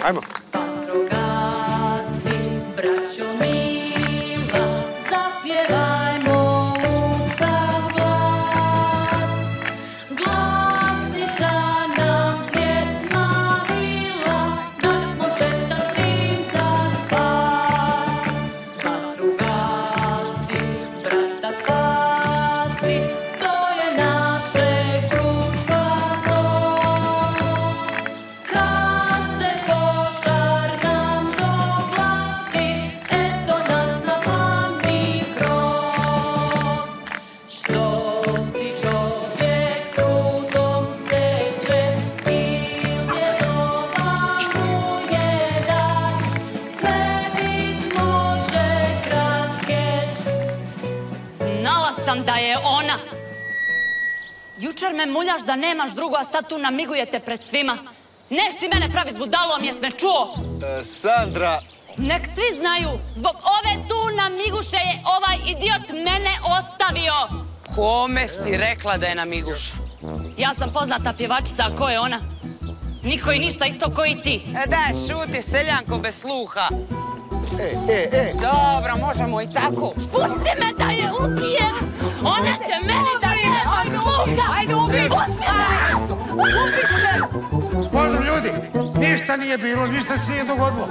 开嘛 sam da je ona. Jučer me muljaš da nemaš drugo, a sad tu namigujete pred svima. Neš ti mene pravit budalom, jes me čuo? E, Sandra, Nek svi znaju, zbog ove tu namiguše je ovaj idiot mene ostavio. Kome si rekla da je na miguša? Ja sam poznata pjevačica, a ko je ona? Niko i ništa isto ko i ti. E daj, šuti, seljanko bez sluha. E, e, e. Dobro, možemo i tako. Pusti me da je ubijem! Ona će meni da je sluha! Ajde, ubi! Pusti me! Ubi se! Pozdrav ljudi, ništa nije bilo, ništa se nije dogodilo.